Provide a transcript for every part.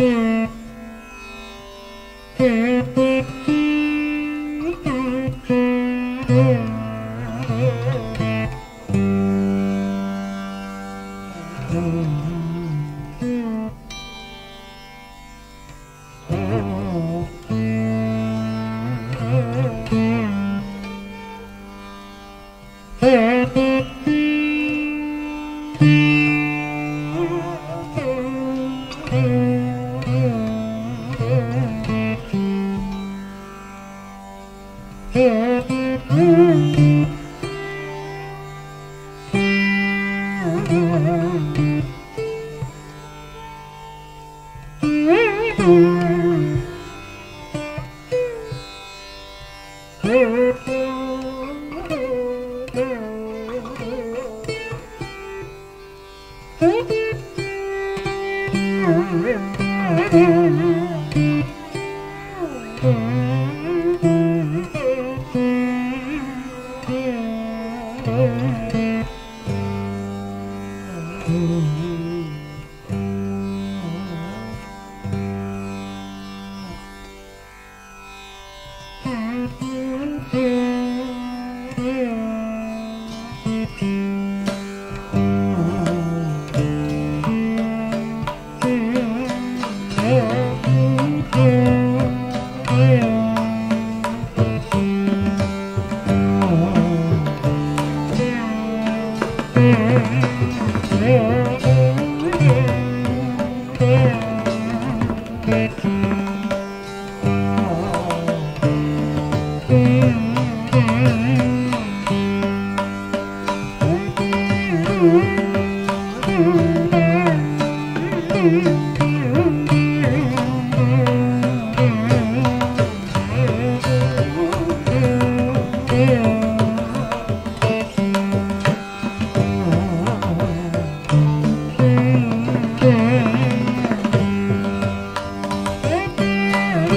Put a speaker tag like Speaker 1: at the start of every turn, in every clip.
Speaker 1: Mm-hmm. Mm-hmm. Mm-hmm.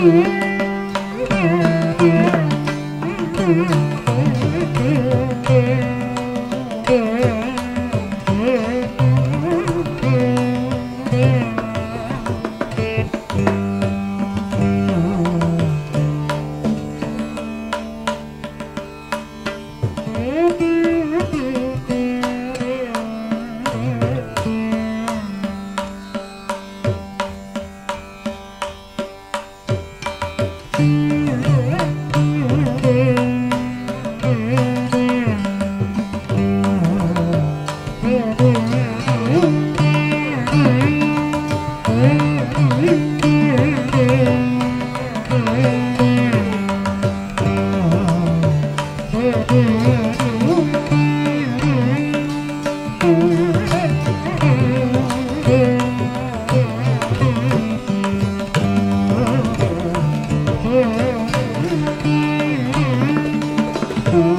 Speaker 1: Mm-hmm.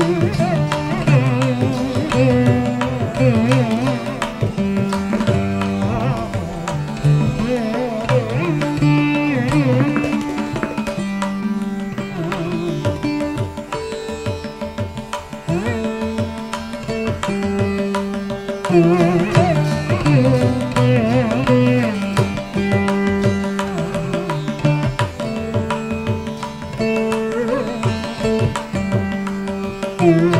Speaker 1: Mm-hmm. you.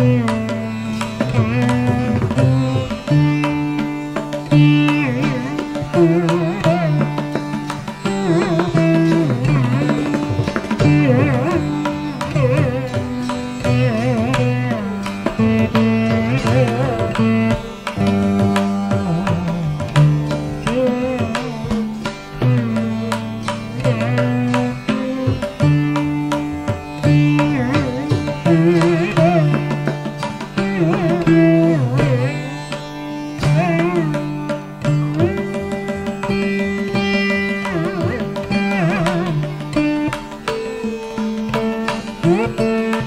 Speaker 1: Yeah. Mm-hmm.